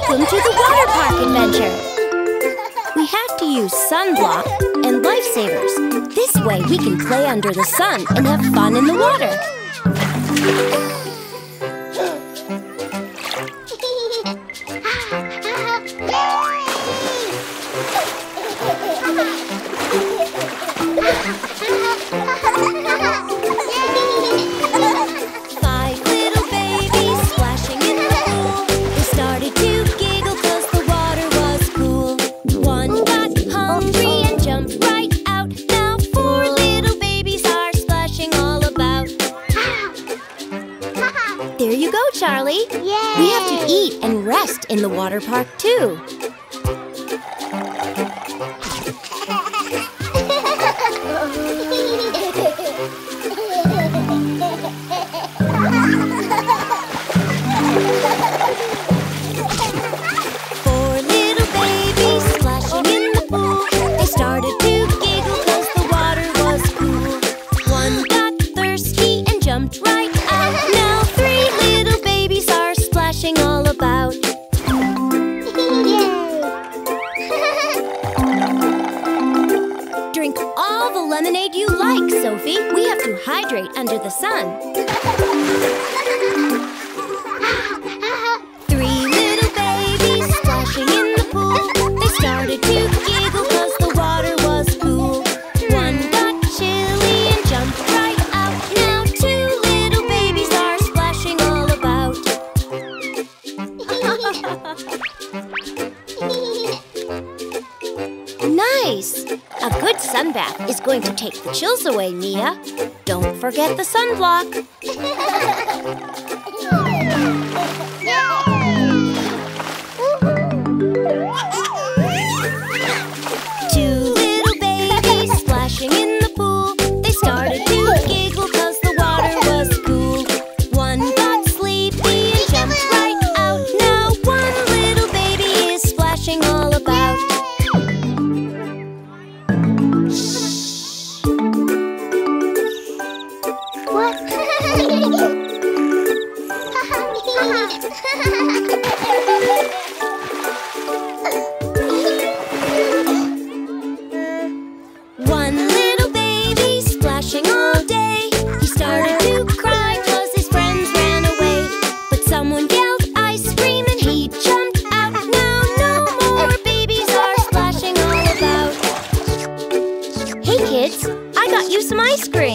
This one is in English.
Welcome to the water park adventure. We have to use sunblock and lifesavers. This way we can play under the sun and have fun in the water. You go, Charlie. We have to eat and rest in the water park too. All the lemonade you like, Sophie. We have to hydrate under the sun. Three little babies splashing in the pool. They started to giggle 'cause the water was cool. One got chilly and jumped right out. Now two little babies are splashing all about. Nice! A good sunbath is going to take the chills away, Mia. Don't forget the sunblock. One little baby splashing all day. He started to cry cause his friends ran away. But someone yelled ice cream and he jumped out. No more babies are splashing all about. Hey kids, I got you some ice cream.